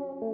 you.